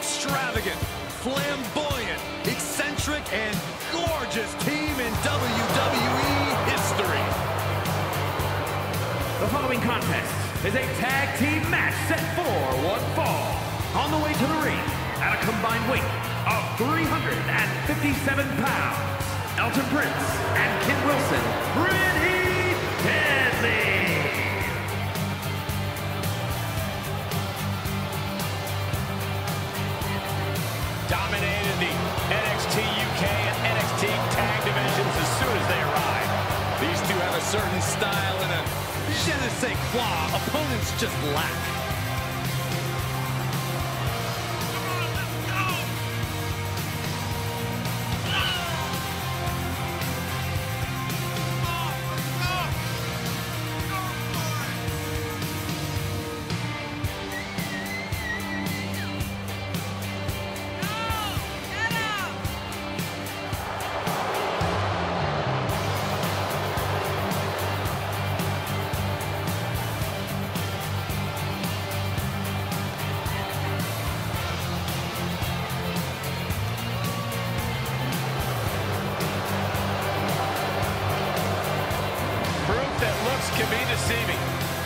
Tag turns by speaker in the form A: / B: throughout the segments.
A: extravagant, flamboyant, eccentric, and gorgeous team in WWE history.
B: The following contest is a tag team match set for one fall. On the way to the ring, at a combined weight of 357 pounds, Elton Prince and Kit Wilson,
C: Dominated the NXT UK and NXT tag divisions as soon as they arrived.
A: These two have a certain style and a je ne sais quoi opponents just lack.
C: Looks can be deceiving.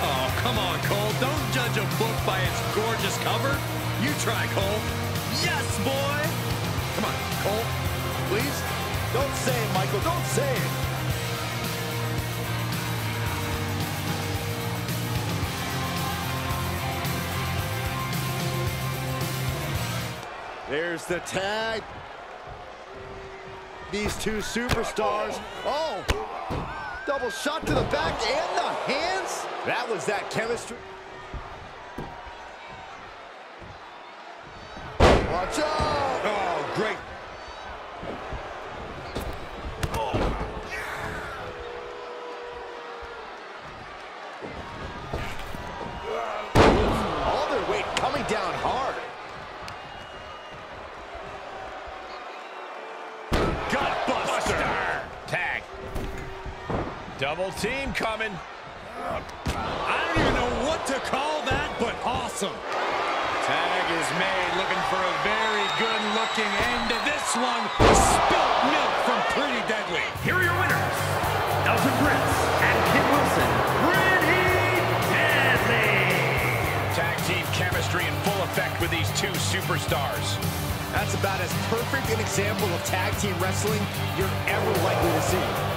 A: Oh, come on, Cole. Don't judge a book by its gorgeous cover. You try, Cole. Yes, boy. Come on, Cole. Please. Don't say it, Michael. Don't say it.
D: There's the tag. These two superstars. Oh! Double shot to the back and the hands. That was that chemistry. Watch out!
A: Oh, great.
D: All their weight coming down hard.
C: Double team coming.
A: I don't even know what to call that, but awesome. Tag is made, looking for a very good-looking end to this one. Spilt milk from Pretty Deadly.
B: Here are your winners, Elton Prince and Kit Wilson, pretty deadly.
C: Tag team chemistry in full effect with these two superstars.
D: That's about as perfect an example of tag team wrestling you're ever likely to see.